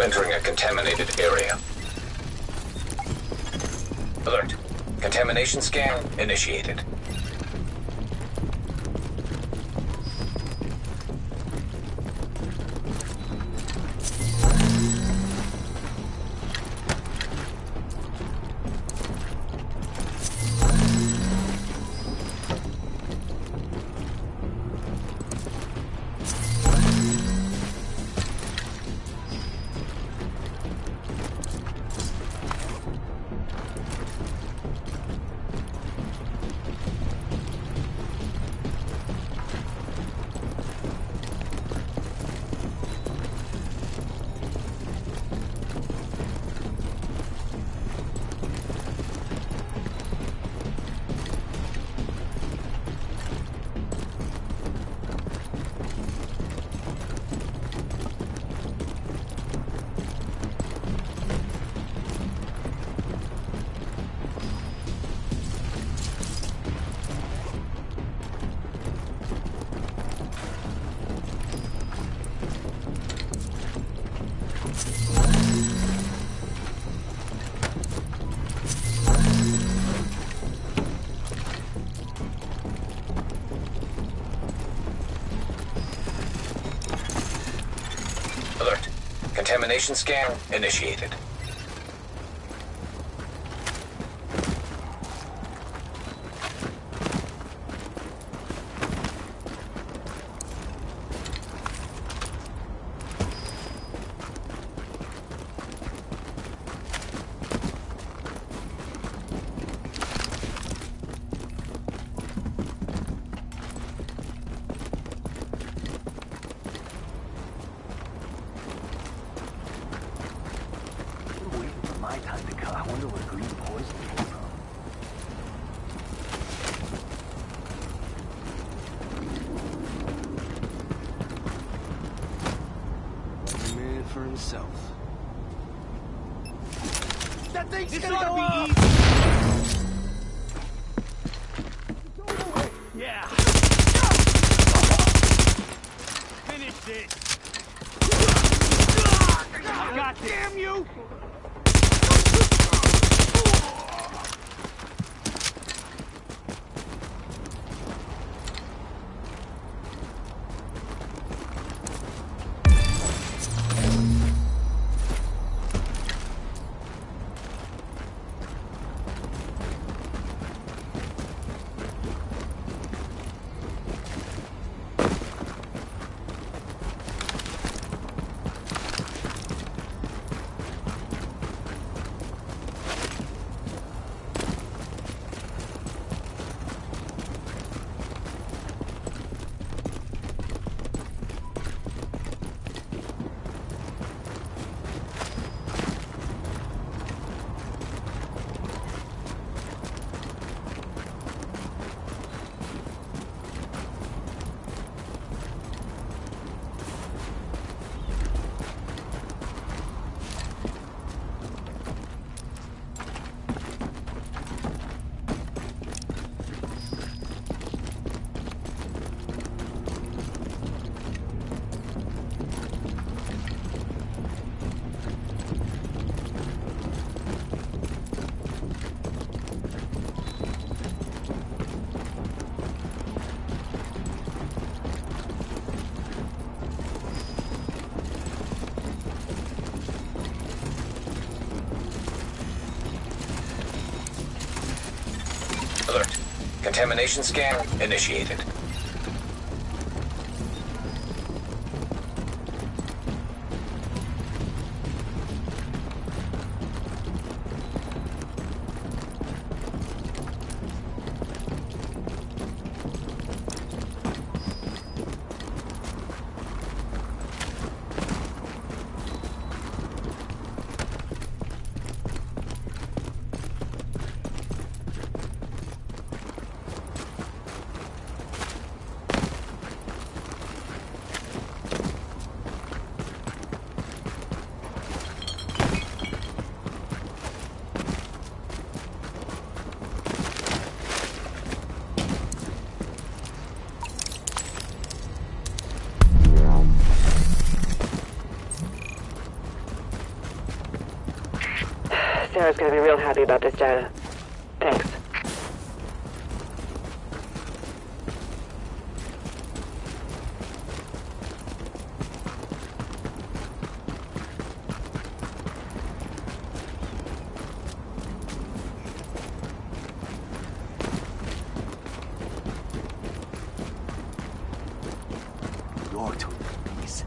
entering a contaminated area. Alert. Contamination scan initiated. Contamination scan initiated. We're waiting for my time to come. I wonder where green poison came from. Every man for himself. That thing's gonna ought go to be easy. Contamination scan initiated. About this data. Thanks. You're to please.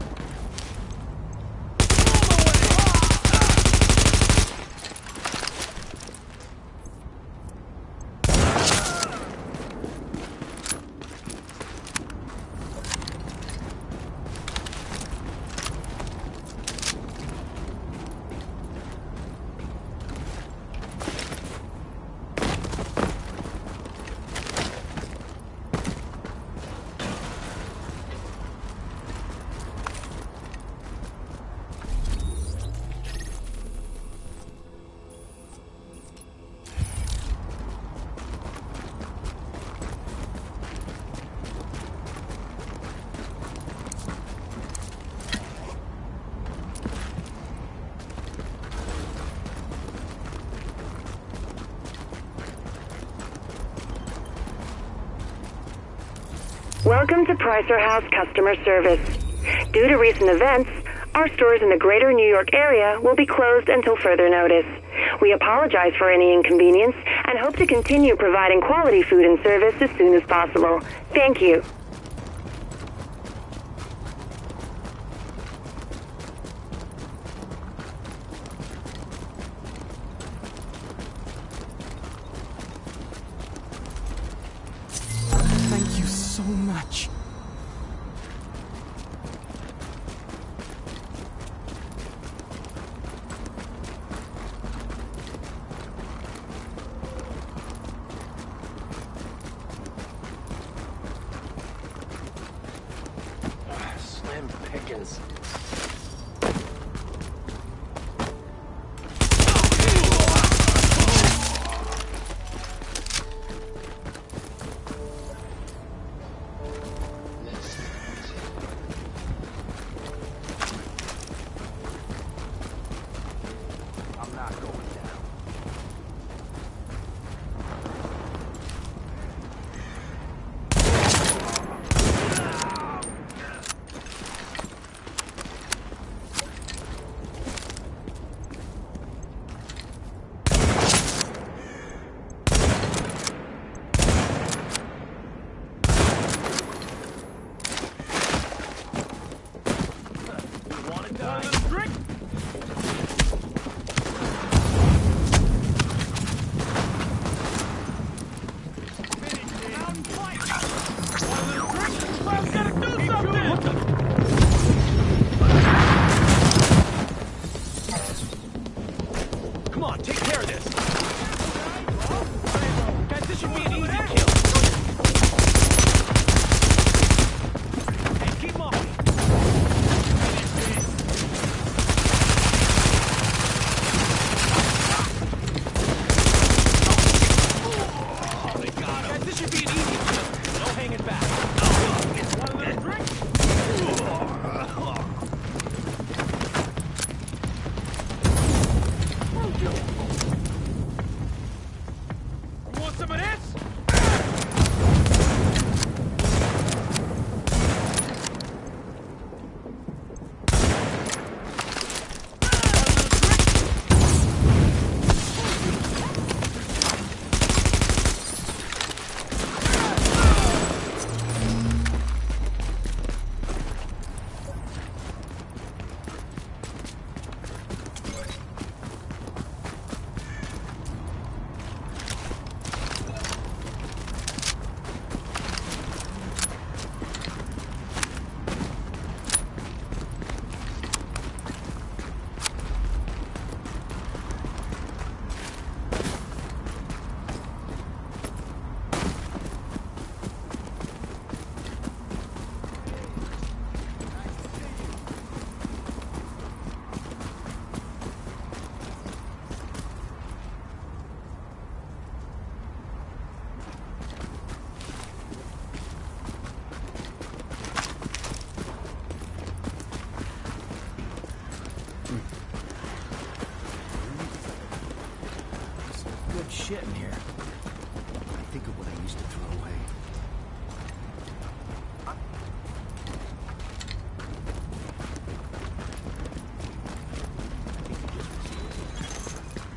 Welcome to Pricer House Customer Service. Due to recent events, our stores in the greater New York area will be closed until further notice. We apologize for any inconvenience and hope to continue providing quality food and service as soon as possible. Thank you. Much.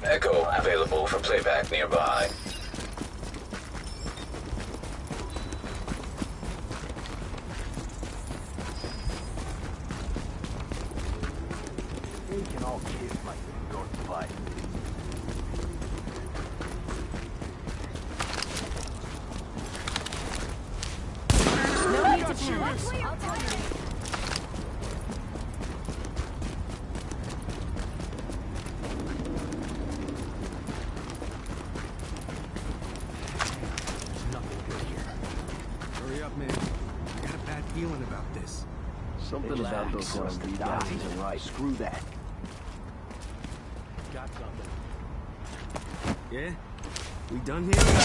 Echo available for playback nearby. We can all kiss like the New York fight. No need to panic. I'll tell you. Nothing good here. Hurry up, man. I got a bad feeling about this. Something about those LSD guys isn't right. Screw that. Got something. Yeah? We done here?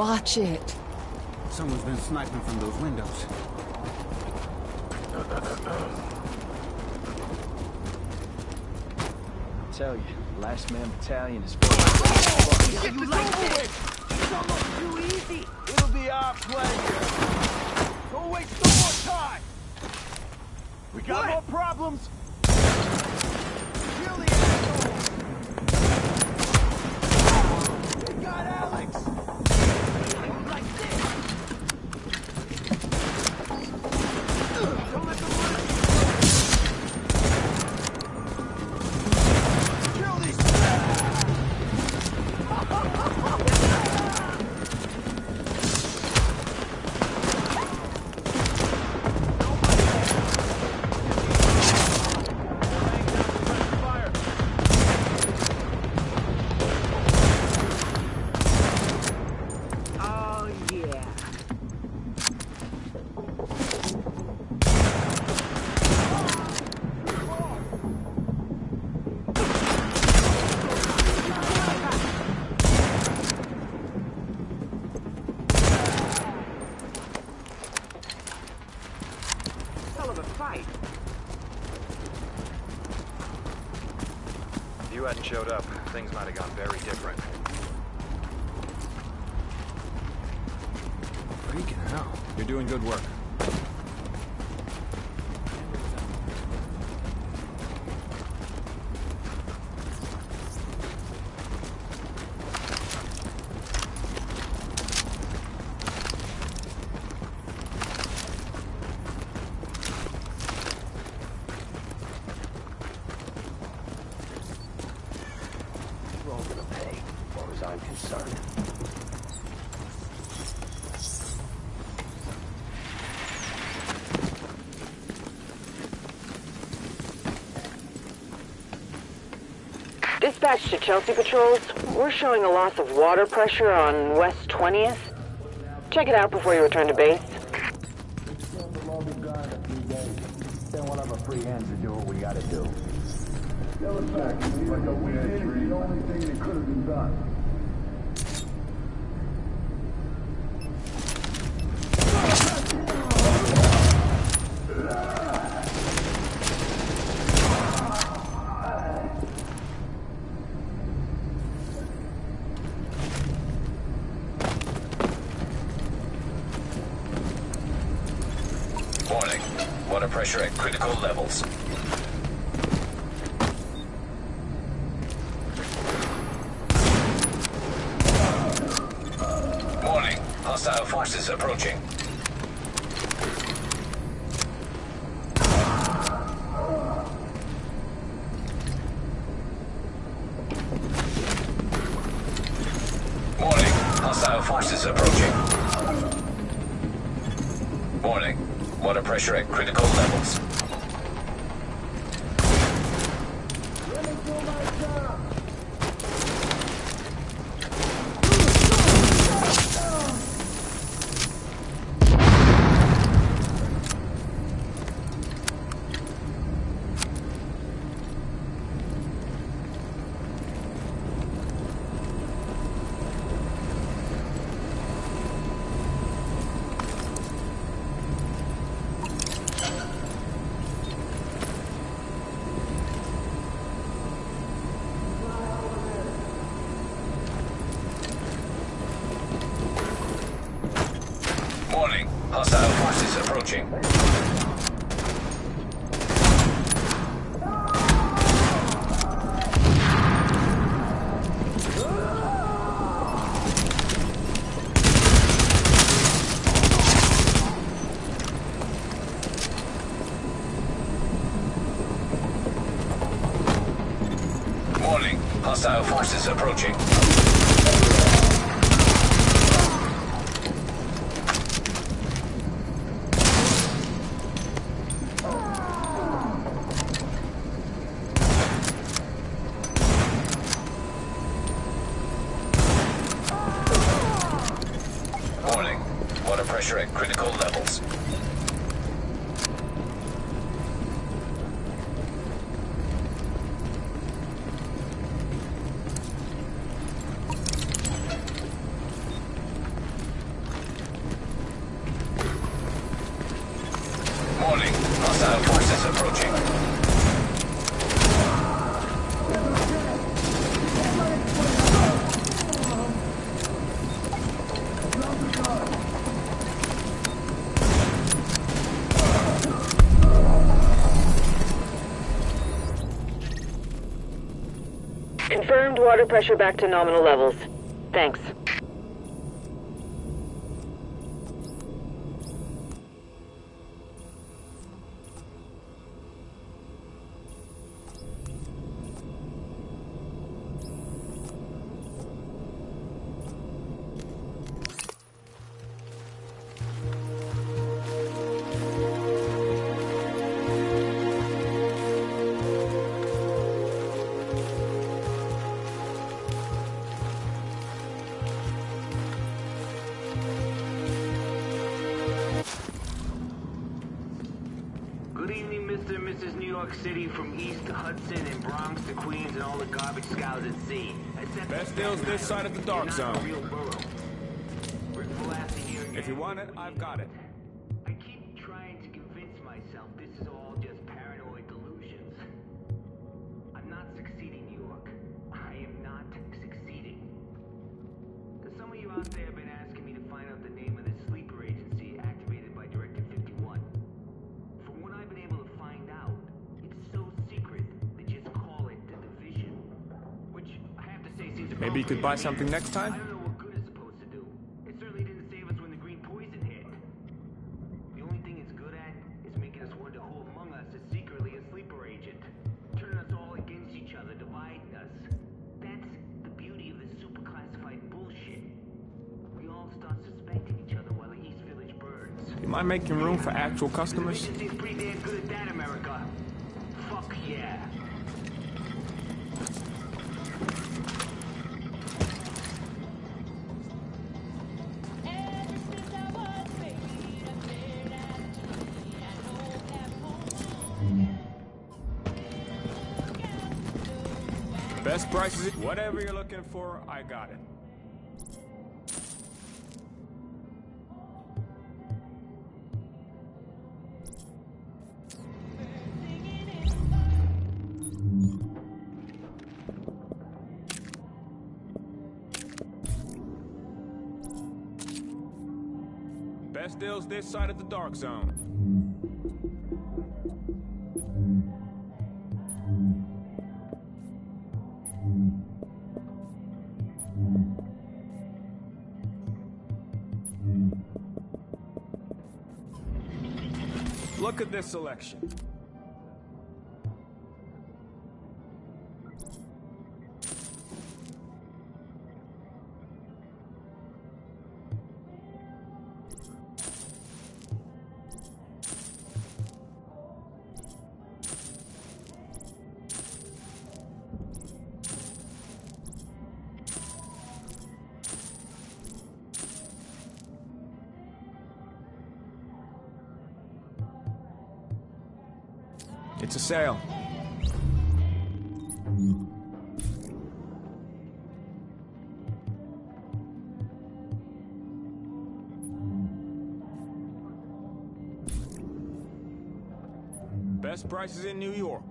Watch it. Someone's been sniping from those windows. I tell you, last man battalion is. Oh! Dispatch to Chelsea patrols. We're showing a loss of water pressure on West 20th. Check it out before you return to base. Confirmed water pressure back to nominal levels. Thanks. Dark zone. a real borough. Rick Velasquez here If you want it, I've got it. I keep trying to convince myself this is Maybe you could buy appropriate to me. something next I time? don't know what good it's supposed to do. It certainly didn't save us when the green poison hit. The only thing it's good at is making us wonder who among us is secretly a sleeper agent. Turning us all against each other, dividing us. That's the beauty of this super classified bullshit. We all start suspecting each other while the East Village burns. You mind making room for actual customers? Whatever you're looking for, I got it. Best deals this side of the dark zone. This selection. Sale. Best prices in New York.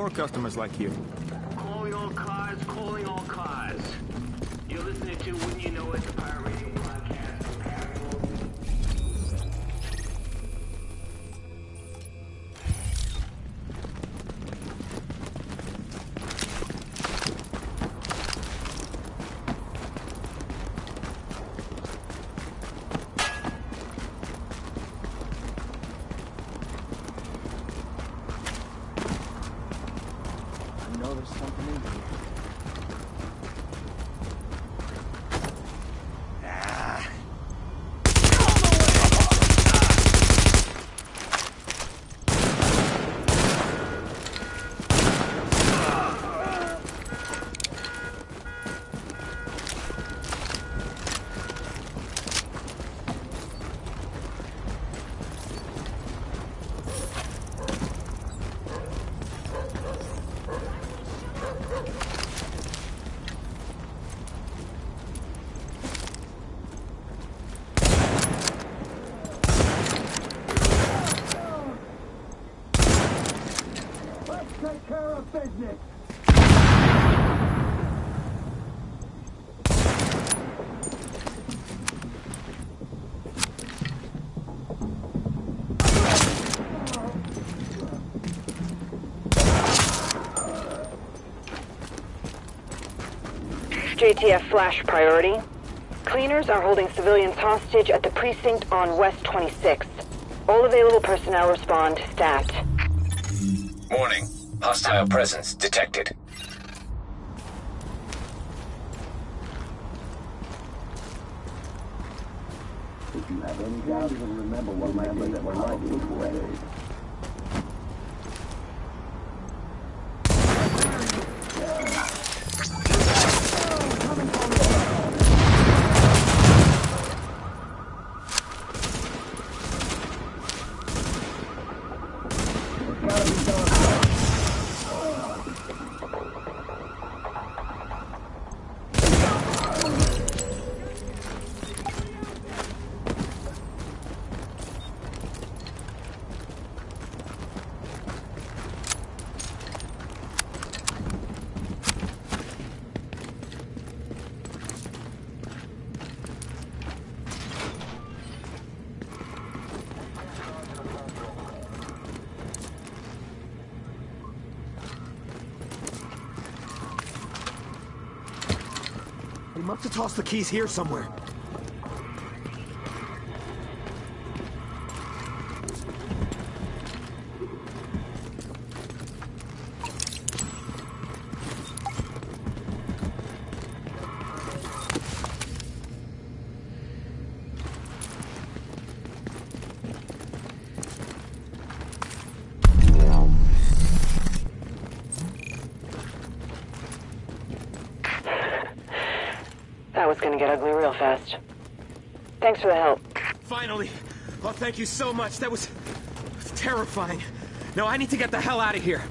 More customers like you. Calling all cars, calling all cars. You're listening to Wouldn't You Know It, the Pirate Radio podcast from Paranormal. business. JTF flash priority. Cleaners are holding civilians hostage at the precinct on West 26th. All available personnel respond stat. Warning. Hostile presence detected. Have tossed the keys here somewhere. That was gonna get ugly real fast. Thanks for the help. Finally! Oh, thank you so much. That was terrifying. No, I need to get the hell out of here.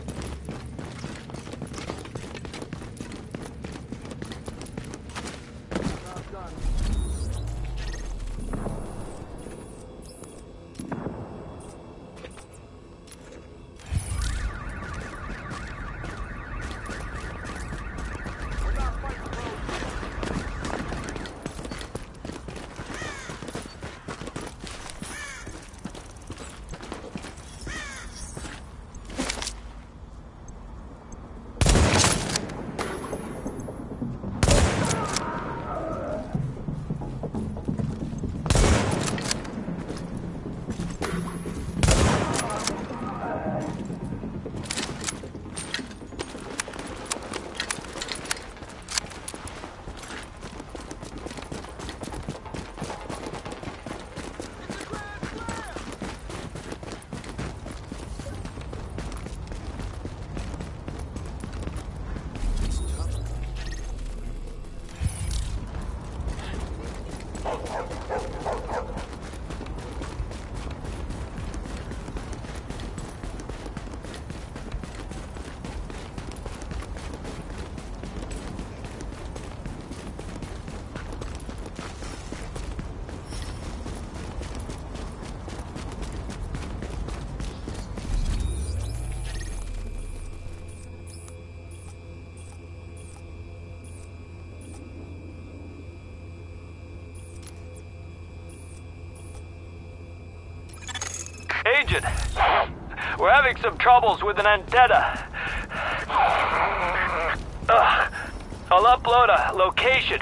Agent, we're having some troubles with an antenna. Ugh. I'll upload a location.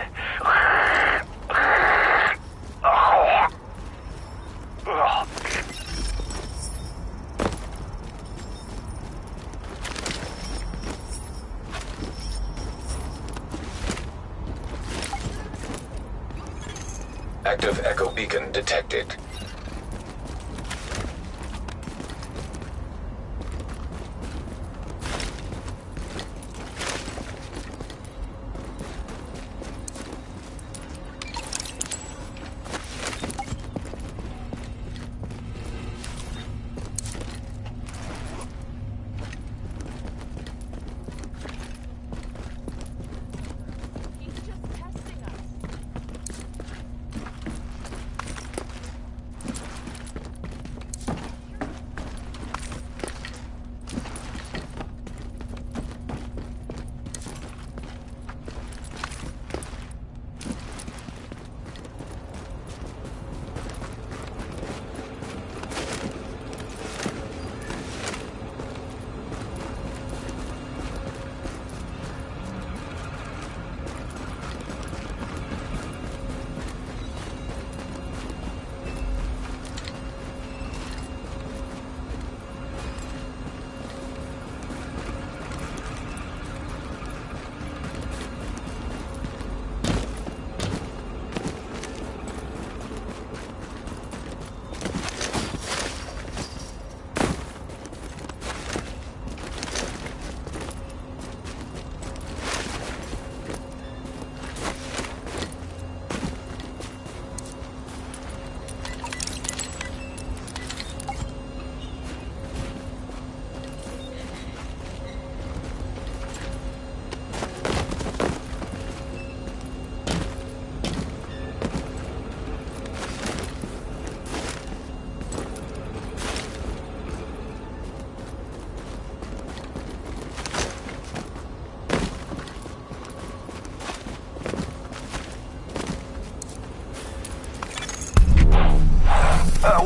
Active echo beacon detected.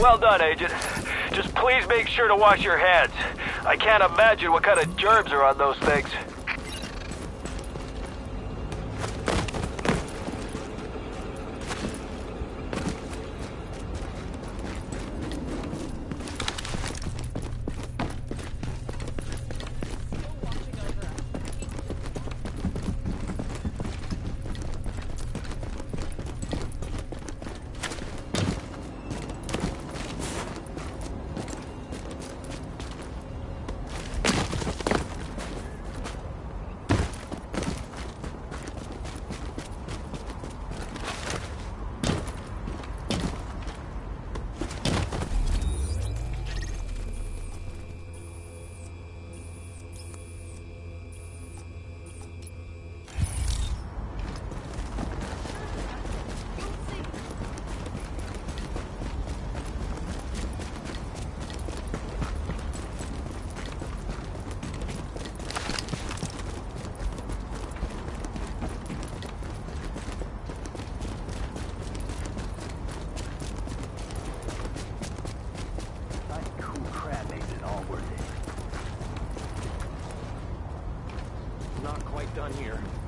well done, Agent. Just please make sure to wash your hands. I can't imagine what kind of germs are on those things. done here.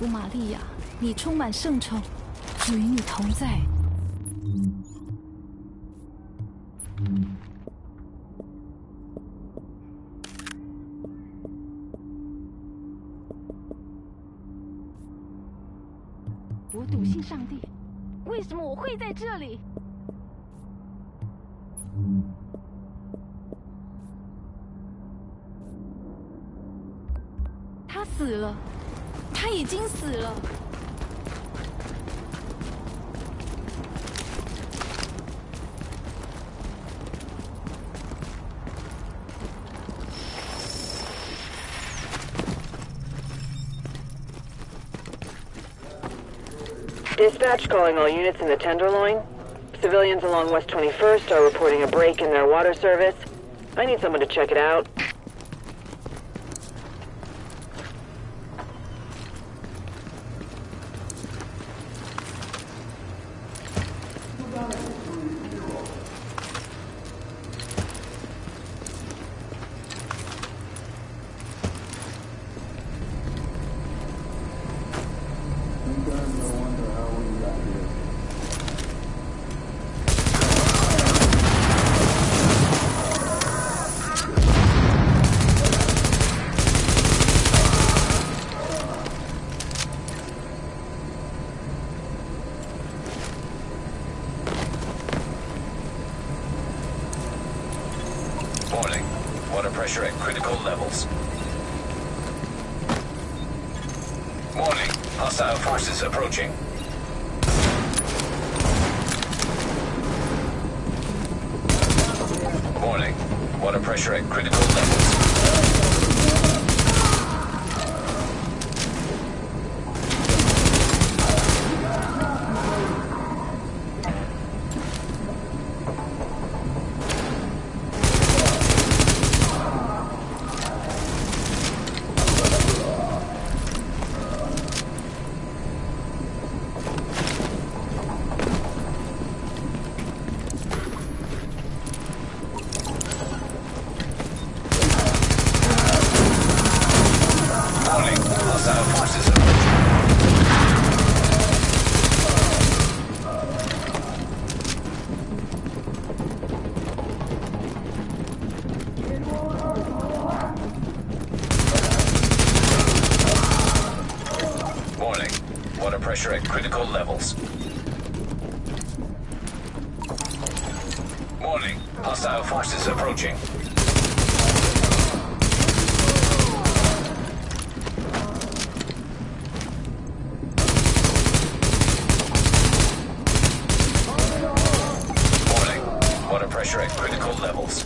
古玛利亚，你充满圣宠，主与你同在。Calling all units in the Tenderloin. Civilians along West 21st are reporting a break in their water service. I need someone to check it out. Warning. Water pressure at critical levels. Warning. Hostile forces approaching. Warning. Water pressure at critical levels. Warning. Hostile forces approaching. Warning. Water pressure at critical levels. Warning. Hostile forces approaching. Warning. Water pressure at critical levels.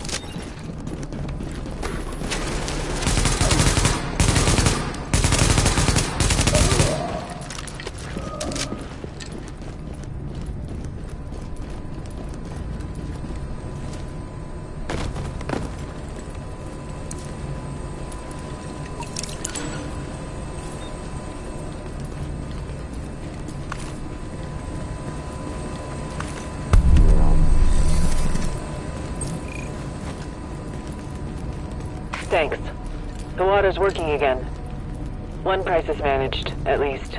Thanks. Water's working again. One price is managed, at least.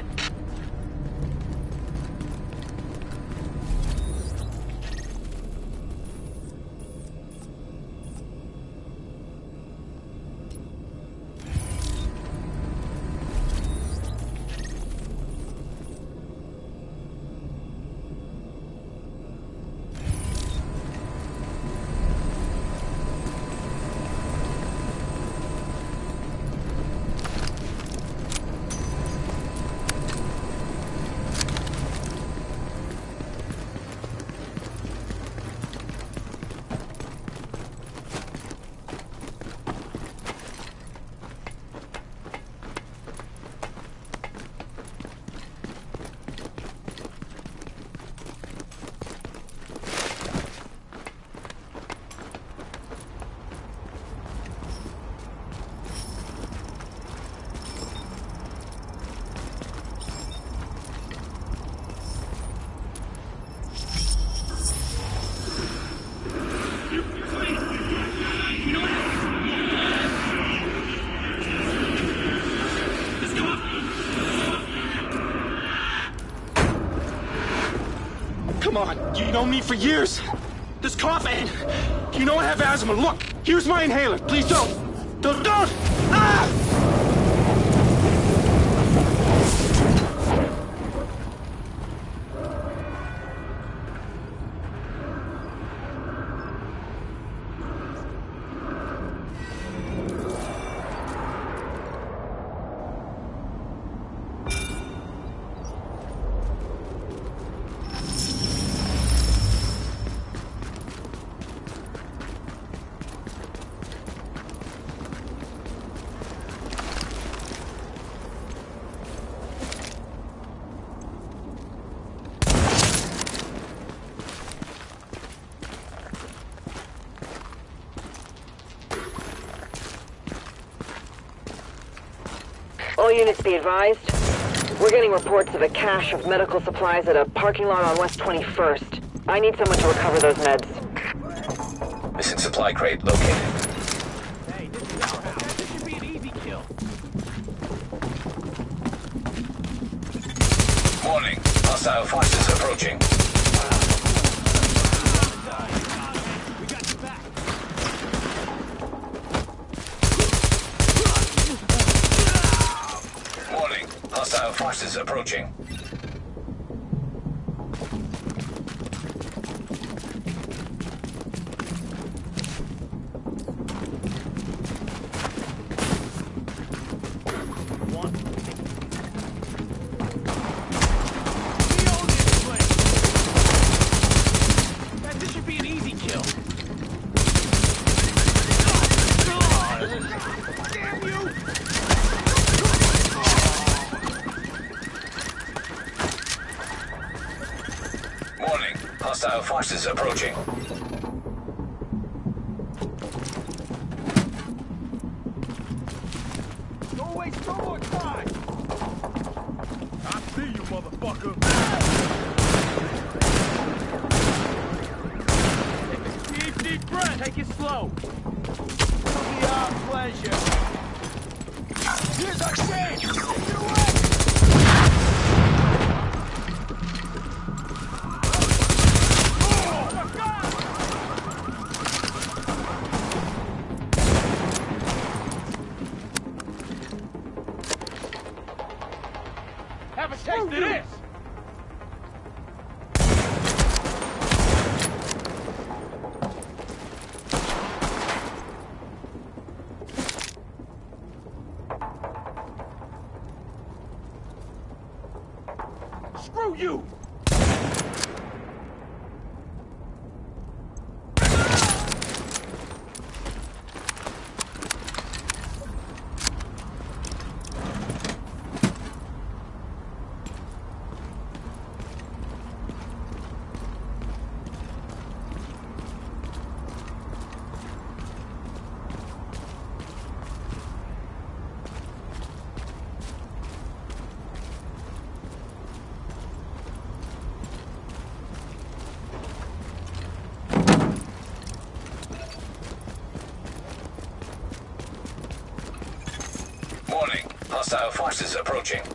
Come on, you know me for years. This cough ain't. You know I have asthma. Look, here's my inhaler. Please don't. Don't, don't! Ah! All units be advised. We're getting reports of a cache of medical supplies at a parking lot on West 21st. I need someone to recover those meds. Missing supply crate located. Hey, this is our house. This should be an easy kill. Warning. Hostile forces approaching. We got your back. Warning. Hostile forces approaching. Have a taste of this. Screw you! Warning. Hostile forces approaching.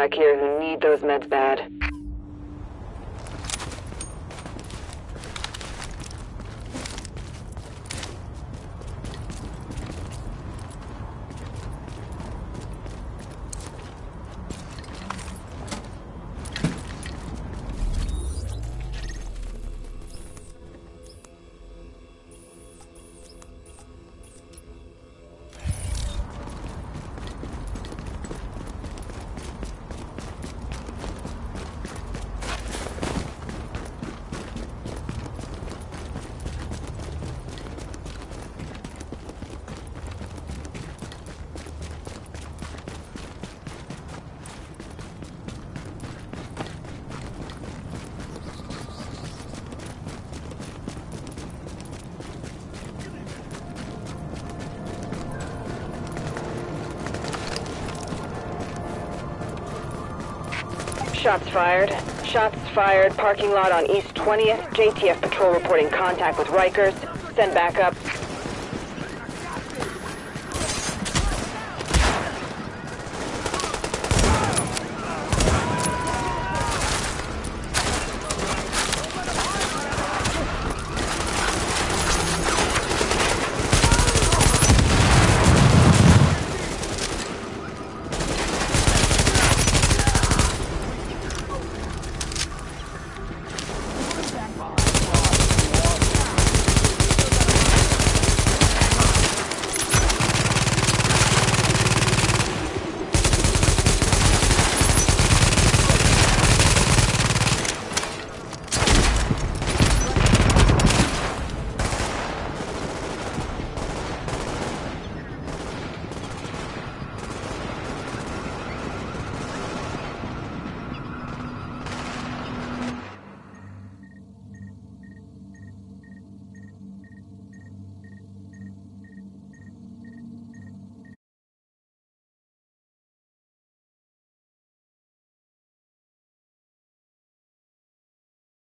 Back here who need those meds bad. Shots fired. Shots fired. Parking lot on East 20th. JTF patrol reporting contact with Rikers. Send backup.